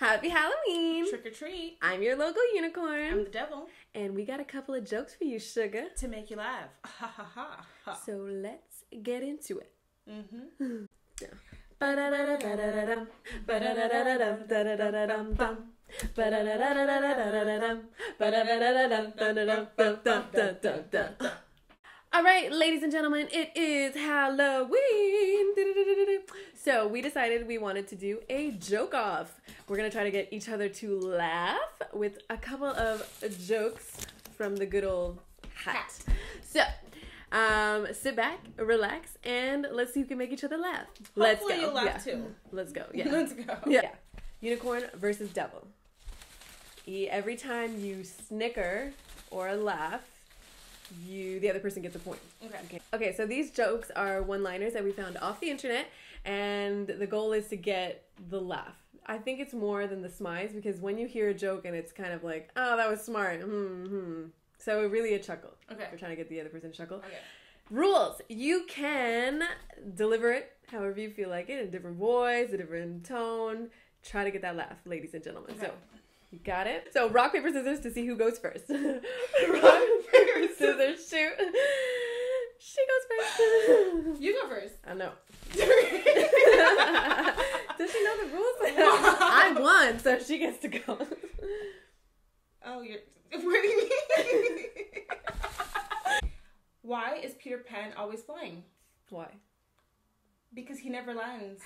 Happy Halloween! Trick or treat. I'm your local unicorn. I'm the devil and we got a couple of jokes for you, sugar. to make you laugh. Ha ha ha. ha. So let's get into it. Mm-hmm. Ba-da-da-da-da-dum. All right, ladies and gentlemen, it is Halloween. So we decided we wanted to do a joke off. We're gonna try to get each other to laugh with a couple of jokes from the good old hat. So, um, sit back, relax, and let's see who can make each other laugh. Let's Hopefully go. you'll laugh yeah. too. Let's go. Yeah. Let's go. Yeah. Unicorn versus devil. Every time you snicker or laugh, you the other person gets a point. Okay. Okay. Okay, so these jokes are one-liners that we found off the internet and the goal is to get the laugh. I think it's more than the smize because when you hear a joke and it's kind of like, "Oh, that was smart." Hmm. hmm. So really a chuckle. Okay. We're trying to get the other person to chuckle. Okay. Rules. You can deliver it however you feel like it, in a different voice, a different tone. Try to get that laugh, ladies and gentlemen. So, Okay. You got it? So, rock, paper, scissors to see who goes first. rock, paper, scissors, shoot. She goes first. You go first. I know. Does she know the rules? I won, so she gets to go. oh, you're. What do you mean? Why is Peter Pan always flying? Why? Because he never lands.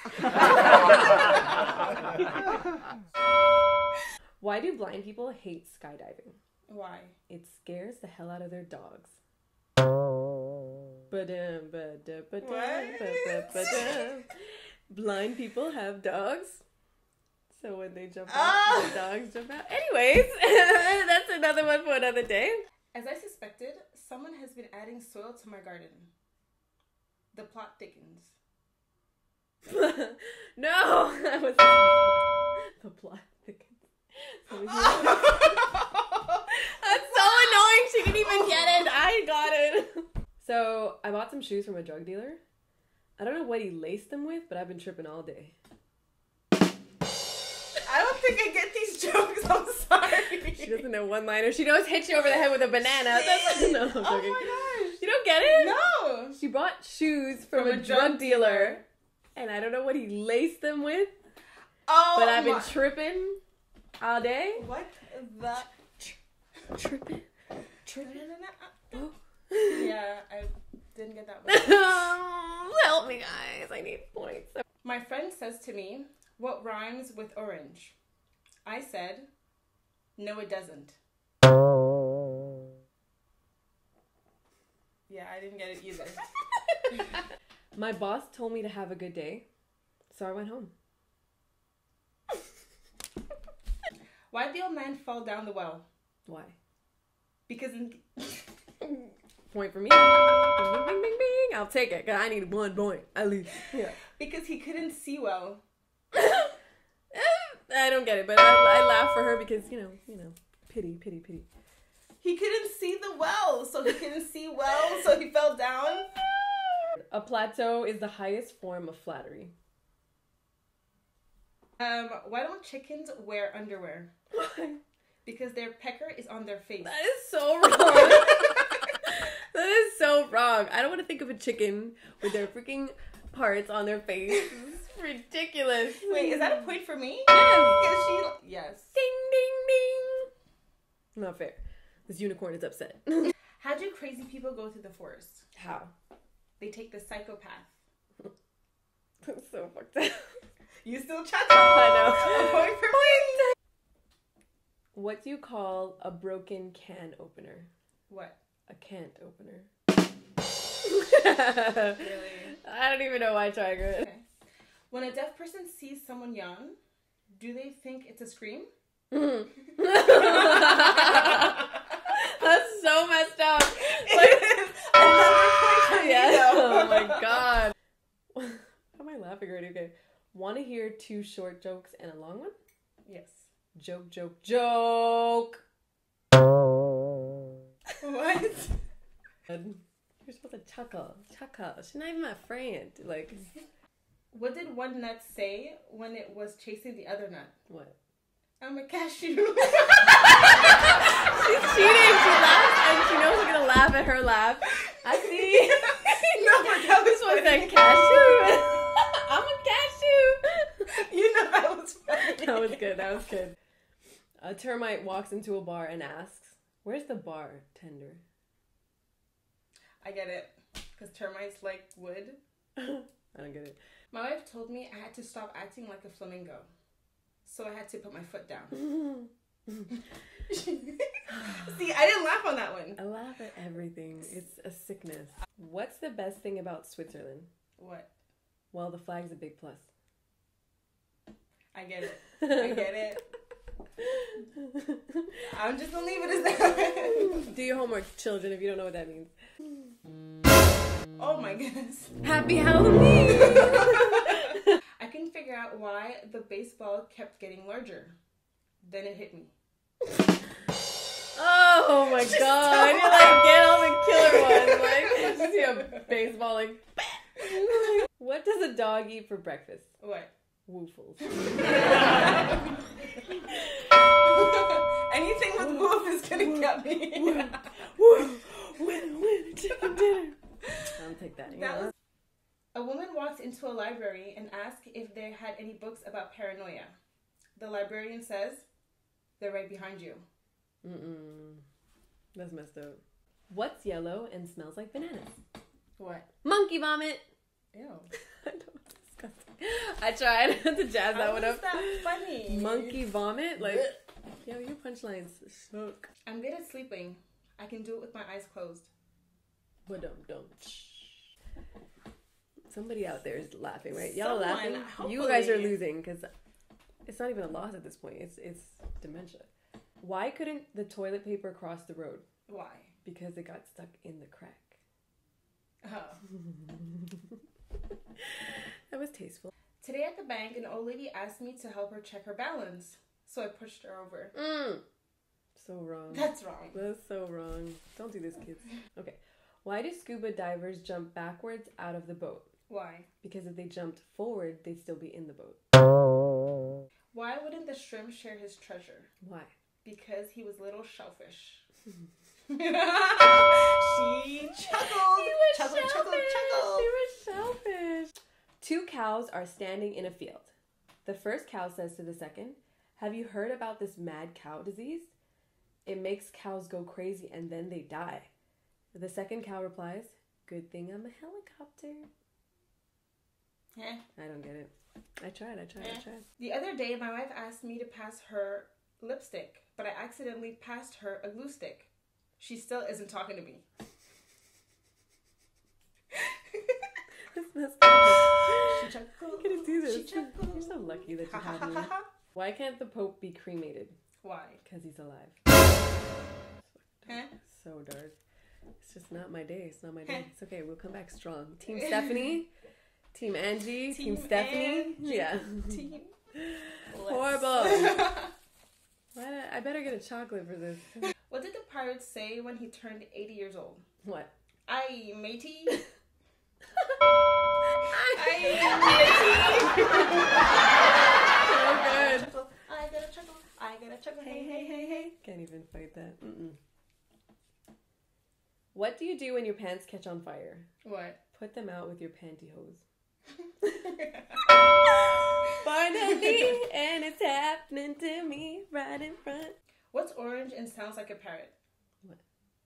Why do blind people hate skydiving? Why? It scares the hell out of their dogs. Ba-dum, ba-da, ba-dum, What? Blind people have dogs. So when they jump out, Ah! the dogs jump out. Anyways, that's another one for another day. As I suspected, someone has been adding soil to my garden. The plot thickens. no, that was the plot thickens. So That's so annoying. She didn't even get it. I got it. So I bought some shoes from a drug dealer. I don't know what he laced them with, but I've been tripping all day. I don't think I get these jokes. I'm sorry. She doesn't know one liner. She knows hit you over the head with a banana. That's like, no, I'm oh joking. my You don't get it? No. She bought shoes from, From a, a drug, drug dealer, and I don't know what he laced them with, Oh. but I've been my- tripping all day. What the? Tripping. Tripping. Oh. Yeah, I didn't get that one. Help me, guys. I need points. My friend says to me, What rhymes with orange? I said, No, it doesn't. Yeah, I didn't get it either. My boss told me to have a good day, so I went home. Why'd the old man fall down the well? Why? Because in- Point for me. Bing, bing, bing, bing, bing. I'll take it. Cause I need one point at least. Yeah. because he couldn't see well. I don't get it, but I, I laugh for her because you know, you know, pity, pity, pity. He couldn't see the well, so he couldn't see well, so he fell down. A plateau is the highest form of flattery. Um, why don't chickens wear underwear? Why? Because their pecker is on their face. That is so wrong. that is so wrong. I don't want to think of a chicken with their freaking parts on their face. It's ridiculous. Wait, is that a point for me? Yes. She, yes. Ding, ding, ding. Not fair. This unicorn is upset. How do crazy people go through the forest? How? They take the psychopath. That's so fucked up. You still chuckle. I know. A point for me. What do you call a broken can opener? What? A can't opener. Really? I don't even know why I tried it. Okay. When a deaf person sees someone young, do they think it's a scream? That's so messed up. It is another point for me, yeah. Oh my god. How am I laughing already? Okay. Want to hear two short jokes and a long one? Yes. Joke, joke, joke. What? You're supposed to chuckle, chuckle. She's not even my friend. Like, What did one nut say when it was chasing the other nut? what? I'm a cashew. She's cheating. She laughs and she knows we're gonna laugh at her laugh. I see. no, but that was funny. a cashew. I'm a cashew. You know that was funny. That was good. That was good. A termite walks into a bar and asks, "Where's the bar, bartender?" I get it. Because termites like wood. I don't get it. My wife told me I had to stop acting like a flamingo. So I had to put my foot down. See, I didn't laugh on that one. I laugh at everything. It's a sickness. What's the best thing about Switzerland? What? Well, the flag's a big plus. I get it. I get it. I'm just gonna leave it as that. Do your homework, children, if you don't know what that means. oh my goodness. Happy Halloween! I couldn't figure out why the baseball kept getting larger. Then it hit me. oh my Just god! You're like, get all the killer ones. Like, just see a baseball, like. what does a dog eat for breakfast? What? Woofles. Anything with wolf is gonna get me. Woof, Win, win, chicken dinner. I'll take that. You That was- A woman walked into a library and asked if they had any books about paranoia. The librarian says, They're right behind you. Mm-mm. That's messed up. What's yellow and smells like bananas? What? Monkey vomit. Ew. I know it's disgusting. I tried to jazz that How one up. that funny? Monkey vomit? Like, yo, your punchlines suck. I'm good at sleeping. I can do it with my eyes closed. But dum dum. Somebody out there is laughing, right? Y'all Someone, laughing. You guys are losing because it's not even a loss at this point. It's it's dementia. Why couldn't the toilet paper cross the road? Why? Because it got stuck in the crack. Oh. That was tasteful. Today at the bank, an old lady asked me to help her check her balance. So I pushed her over. Mm. So wrong. That's wrong. That's so wrong. Don't do this, kids. Okay. Why do scuba divers jump backwards out of the boat? Why? Because if they jumped forward, they'd still be in the boat. Why wouldn't the shrimp share his treasure? Why? Because he was little shellfish. she chuckled. Chuckled, chuckled, chuckled. They were shellfish. Two cows are standing in a field. The first cow says to the second, Have you heard about this mad cow disease? It makes cows go crazy and then they die. The second cow replies, Good thing I'm a helicopter. Eh. I don't get it. I tried, I tried, I Eh. tried. The other day, my wife asked me to pass her lipstick, but I accidentally passed her a glue stick. She still isn't talking to me. That's messed up. She chuckled. How Can't do this. You're so lucky that you Ha ha have ha me. Why can't the Pope be cremated? Why? Because he's alive. So dark. It's just not my day. It's not my day. It's okay. We'll come back strong. Team Stephanie. Team Angie. Team, Team Stephanie. Angie. Yeah. Team. Horrible. Let's- Why did- I better get a chocolate for this. what did the pirate say when he turned 80 years old? What? Aye, matey. So good. I gotta chuckle. I gotta chuckle. Hey, hey, hey, hey. Can't even fight that. Mm-mm. What do you do when your pants catch on fire? What? Put them out with your pantyhose. Finally, and it's happening to me right in front. What's orange and sounds like a parrot? What?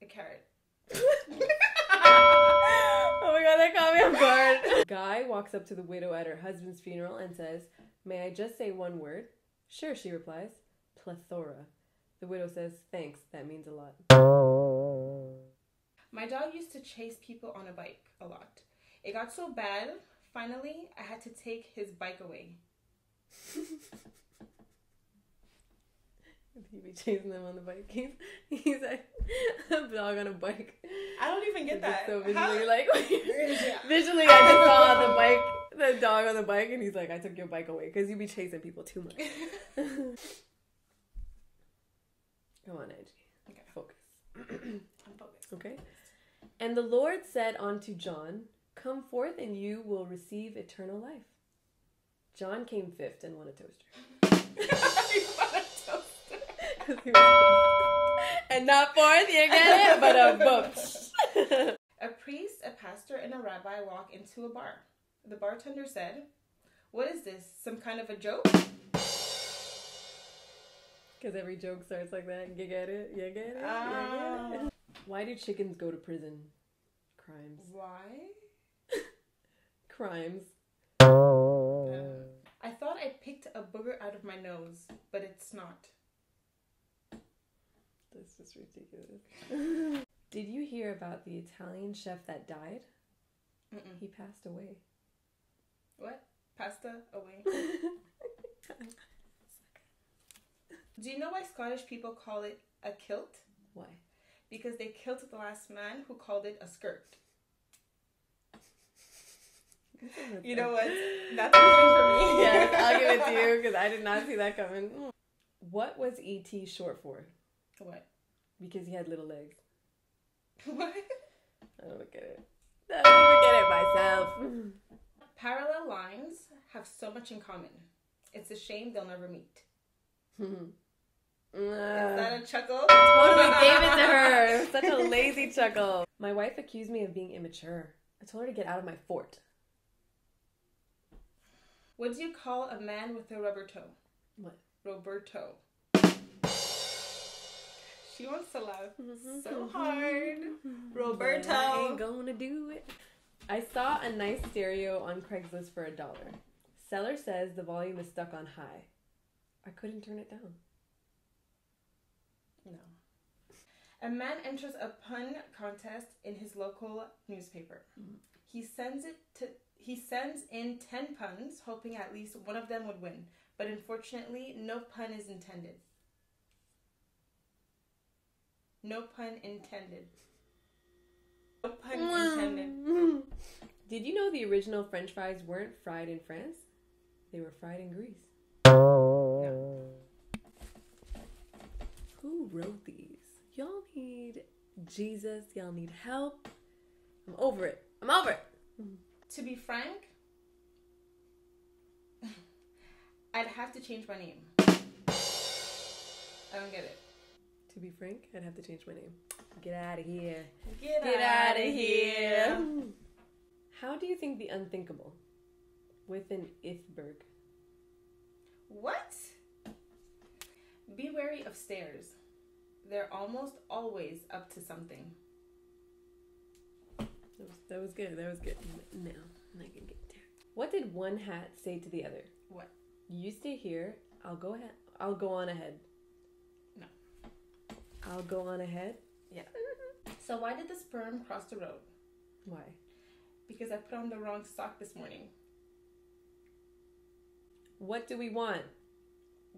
A carrot. oh my god, that caught me off guard. Guy walks up to the widow at her husband's funeral and says, May I just say one word? Sure, she replies. Plethora. The widow says, Thanks, that means a lot. My dog used to chase people on a bike a lot. It got so bad, finally, I had to take his bike away. He be chasing them on the bike. He's, he's like a dog on a bike. I don't even get It's that. So How- visually, like visually, I just saw the bike, the dog on the bike, and he's like, "I took your bike away because you be chasing people too much." Come on, Angie. Okay. Focus. I'm focused. Okay. And the Lord said unto John, Come forth, and you will receive eternal life. John came fifth and won a toaster. You want a and not fourth, you get it, but a book. A priest, a pastor, and a rabbi walk into a bar. The bartender said, What is this? Some kind of a joke? Because every joke starts like that. You get it? You get it? You Ah. get it? Why do chickens go to prison? Crimes. Why? Crimes. Uh, I thought I picked a booger out of my nose, but it's not. Just ridiculous. Did you hear about the Italian chef that died? Mm-mm. He passed away. What? Pasta away. Do you know why Scottish people call it a kilt? Why? Because they killed the last man who called it a skirt. You know what? That's a point for me. yes, I'll give it to you because I did not see that coming. What was ET short for? What? Because he had little legs. What? I don't get it. I don't even get it myself. Parallel lines have so much in common. It's a shame they'll never meet. Is that a chuckle? totally gave it to her. Such a lazy chuckle. My wife accused me of being immature. I told her to get out of my fort. What do you call a man with a rubber toe? What? Roberto. She wants to laugh mm-hmm. so hard. Mm-hmm. Roberto. I ain't gonna do it. I saw a nice stereo on Craigslist for a dollar. Seller says the volume is stuck on high. I couldn't turn it down. No. A man enters a pun contest in his local newspaper. Mm-hmm. He sends it to he sends in 10 puns hoping at least one of them would win, but unfortunately no pun is intended. No pun intended. No pun intended. Did you know the original french fries weren't fried in France? They were fried in Greece. Who wrote these? Y'all need Jesus. Y'all need help. I'm over it. I'm over it. To be frank, I'd have to change my name. I don't get it. To be frank, I'd have to change my name. Get out of here. Get, Get out of here. How do you think the unthinkable? With an Ithberg. What? Be wary of stairs. They're almost always up to something. That was, that was good. That was good. Now, I can get there. What did one hat say to the other? What? You stay here. I'll go ahead. I'll go on ahead. I'll go on ahead. Yeah. so why did the sperm cross the road? Why? Because I put on the wrong sock this morning. What do we want?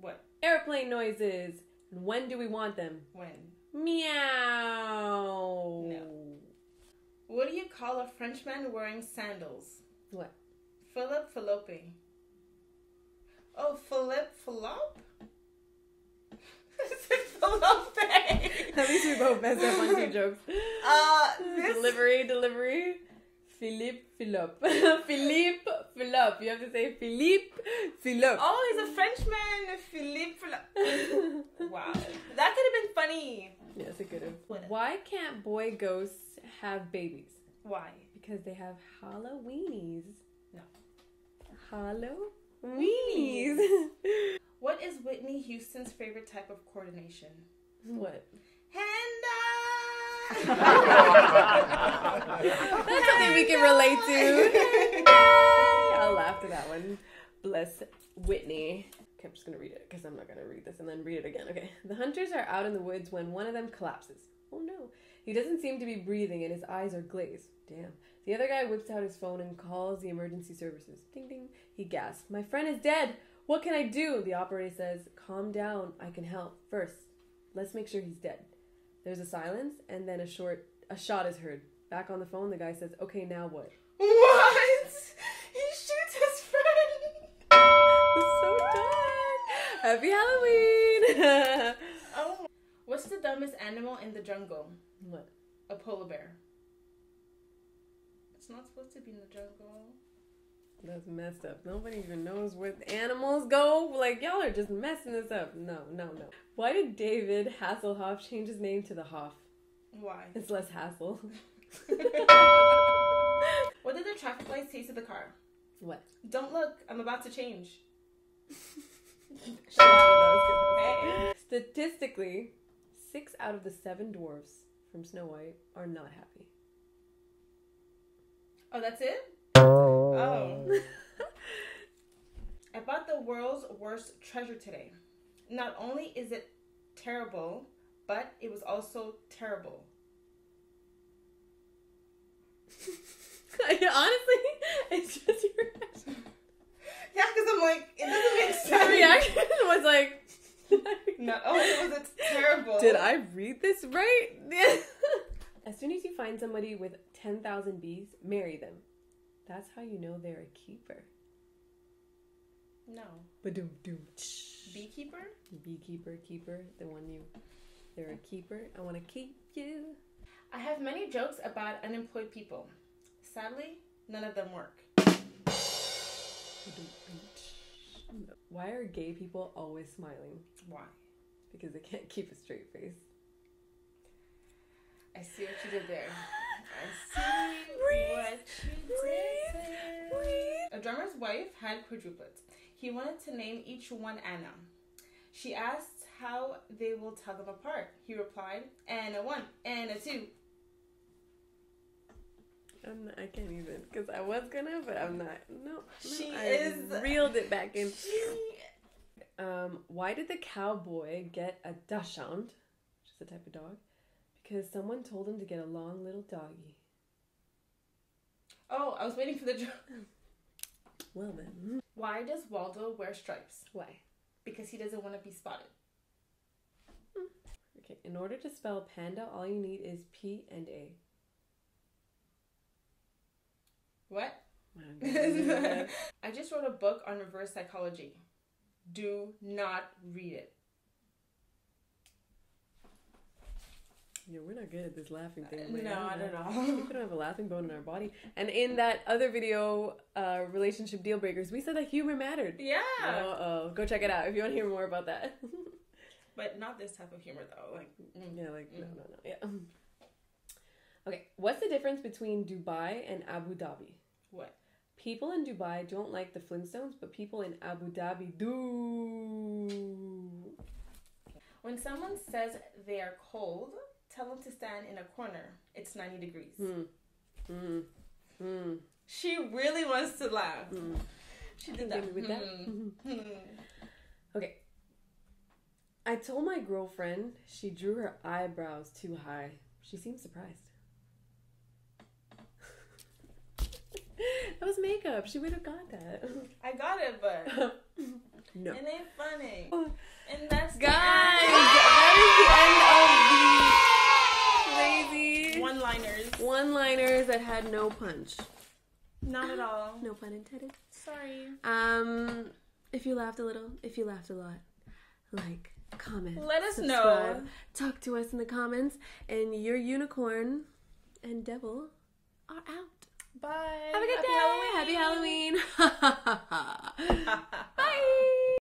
What? Airplane noises. And when do we want them? When? Meow. No. What do you call a Frenchman wearing sandals? What? Philip Philippe. Oh, Philip Philop? Least we both messed up on two jokes. Uh, this Delivery, delivery. Philippe Philop. Philippe Philop. You have to say Philippe Philop. Oh, he's a Frenchman. Philippe Philop. Wow, that could have been funny. Yes, it could have. Why can't boy ghosts have babies? Why? Because they have Halloweenies. No. Halloweenies. What is Whitney Houston's favorite type of coordination? what? That's something we can relate to. I'll laugh to that one. Bless Whitney. Okay, I'm just gonna read it because I'm not gonna read this and then read it again. Okay. The hunters are out in the woods when one of them collapses. Oh no. He doesn't seem to be breathing and his eyes are glazed. Damn. The other guy whips out his phone and calls the emergency services. Ding ding. He gasps. My friend is dead. What can I do? The operator says, Calm down. I can help. First, let's make sure he's dead. There's a silence and then a short a shot is heard. Back on the phone, the guy says, Okay, now what? What? He shoots his friend. so done. Happy Halloween. Oh. What's the dumbest animal in the jungle? what? A polar bear. It's not supposed to be in the jungle. That's messed up. Nobody even knows where the animals go. Like y'all are just messing this up. No, no, no. Why did David Hasselhoff change his name to the Hoff? Why? It's less hassle. what did the traffic lights say to the car? What? Don't look, I'm about to change. Hey. Statistically, six out of the seven dwarfs from Snow White are not happy. Oh, that's it? Oh. oh. I bought the world's worst treasure today. Not only is it terrible, but it was also terrible. Honestly, it's just your reaction. Yeah, because I'm like, it doesn't make The sense. reaction was like, Not oh, only was it terrible. Did I read this right? as soon as you find somebody with 10,000 bees, marry them. That's how you know they're a keeper. No. Ba-doom, doom. Beekeeper? Beekeeper, keeper, the one you. They're a keeper. I want to keep you. I have many jokes about unemployed people. Sadly, none of them work. Why are gay people always smiling? Why? Because they can't keep a straight face. I see what you did there. I see what you did there. A drummer's wife had quadruplets. He wanted to name each one Anna. She asked how they will tell them apart. He replied, and a one, and a two. I'm not, I can't even because I was gonna, but I'm not. No, no She I is- reeled it back in. Um, why did the cowboy get a dachshund, which is a type of dog? Because someone told him to get a long little doggy. Oh, I was waiting for the joke. Well then, Why does Waldo wear stripes? why? Because he doesn't want to be spotted. Okay, in order to spell panda, all you need is P and A. What? I just wrote a book on reverse psychology. Do not read it. We're not good at this laughing thing. Like, no, I don't know. know. We don't have a laughing bone in our body. And in that other video, uh, relationship deal breakers, we said that humor mattered. Yeah. Uh oh, go check it out if you want to hear more about that. But not this type of humor though. Like mm. yeah, like no, no, no. Yeah. Okay, what's the difference between Dubai and Abu Dhabi? what? People in Dubai don't like the Flintstones, but people in Abu Dhabi do. When someone says they are cold, tell them to stand in a corner. It's 90 degrees. Hmm. Hmm. Hmm. She really wants to laugh. Hmm. She did that. with that. Hmm. Okay. I told my girlfriend she drew her eyebrows too high. She seemed surprised. that was makeup. She would have got that. I got it, but no. it ain't funny. And that's Guys, that is the end of the crazy one-liners. that had no punch. Not at all. No pun intended. Sorry. Um, if you laughed a little, if you laughed a lot, like, comment, Let us know. talk to us in the comments, and your unicorn and devil are out. Bye. Have a good Happy day. Happy Halloween. Bye.